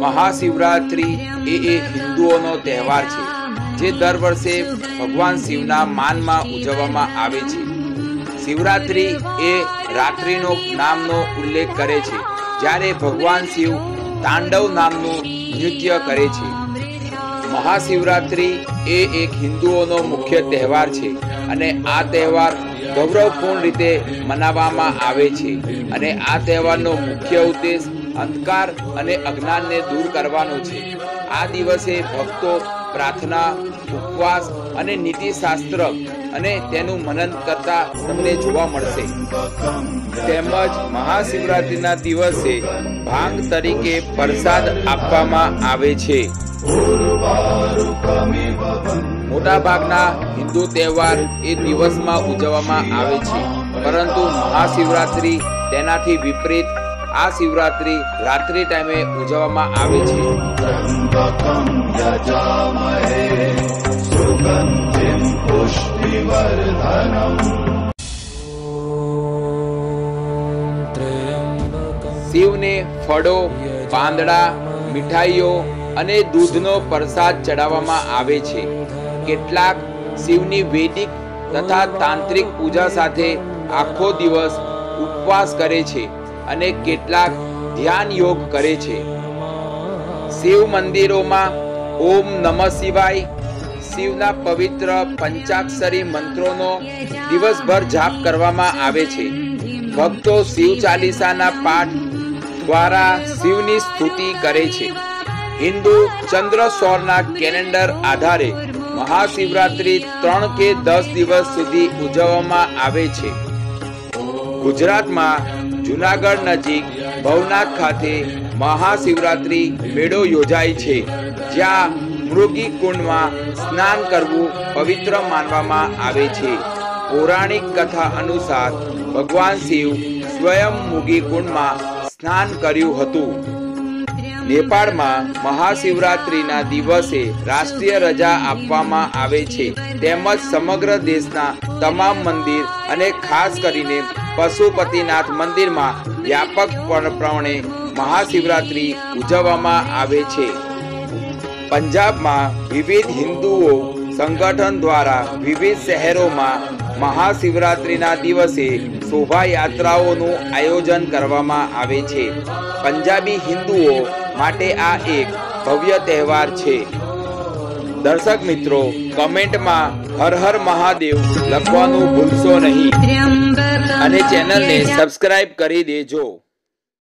મહાશિવરાત્રિ એ એક હિન્દુઓનો તહેવાર છે, જે દર વર્ષે ભગવાન શિવના માનમાં ઉજવવામાં આવે છે. શિવરાત્રિ એ રાત્રિનો નામનો ઉલ્લેખ કરે છે, જ્યારે ભગવાન શિવ તાંડવ નામનું નૃત્ય કરે છે. મહાશિવરાત્રિ એ એક હિન્દુઓનો મુખ્ય તહેવાર છે અને આ તહેવાર ગૌરવપૂર્ણ રીતે મનાવવામાં આવે છે. અને આ તહેવારનો મુખ્ય ઉદ્દેશ અંધકાર અને અજ્ઞાનને દૂર કરવાનો છે. આ દિવસે ભક્તો પ્રાર્થના, ઉપવાસ અને નીતિશાસ્ત્ર અને તેનું મનન કરતા તમને જોવા મળશે. તેમજ મહાશિવરાત્રિના દિવસે ભાંગ તરીકે પ્રસાદ આપવામાં આવે છે. મોટાભાગના હિન્દુ તહેવાર એ દિવસમાં ઉજવવામાં આવે છે. પરંતુ મહાશિવરાત્રિ તેનાથી વિપરીત આ શિવરાત્રી રાત્રિ ટાઈમે ઉજવવામાં આવે છે. શિવને ફળો પાંદડા મીઠાઈઓ અને દૂધનો પ્રસાદ ચડાવવામાં આવે છે. કેટલાક શિવની વૈદિક તથા તાંત્રિક પૂજા સાથે આખો દિવસ ઉપવાસ કરે છે. અને કેટલાક ધ્યાન યોગ કરે છે. શિવ મંદિરોમાં ઓમ નમઃ શિવાય શિવના પવિત્ર પંચાક્ષરી મંત્રોનો દિવસભર જાપ કરવામાં આવે છે. ભક્તો શિવ ચાલીસાના પાઠ દ્વારા શિવની સ્તુતિ કરે છે. હિન્દુ ચંદ્ર સૌરના કેલેન્ડર આધારે મહાશિવરાત્રિ ત્રણ કે દસ દિવસ સુધી ઉજવવામાં આવે છે. ગુજરાતમાં જુનાગઢ નજીક ભવનાથ ખાતે મહાશિવરાત્રિ મેળો યોજાય છે, જ્યાં મૃગી કુંડમાં સ્નાન કરવું પવિત્ર માનવામાં આવે છે. પૌરાણિક કથા અનુસાર ભગવાન શિવ સ્વયં મૃગી કુંડમાં સ્નાન કર્યું હતું. નેપાળમાં મહાશિવરાત્રિના દિવસે રાષ્ટ્રીય રજા આપવામાં આવે છે. તેમજ સમગ્ર દેશના તમામ મંદિર અને ખાસ કરીને પશુપતિનાથ મંદિરમાં વ્યાપક પ્રમાણે મહાશિવરાત્રિ ઉજવવામાં આવે છે. પંજાબમાં વિવિધ હિન્દુઓ સંગઠન દ્વારા વિવિધ શહેરોમાં મહાશિવરાત્રિના દિવસે શોભાયાત્રાઓનું આયોજન કરવામાં આવે છે. પંજાબી હિન્દુઓ માટે આ એક ભવ્ય તહેવાર છે. દર્શક મિત્રો, કમેન્ટમાં હર હર મહાદેવ લખવાનું ભૂલશો નહીં. અને ચેનલને સબસ્ક્રાઇબ કરી દેજો.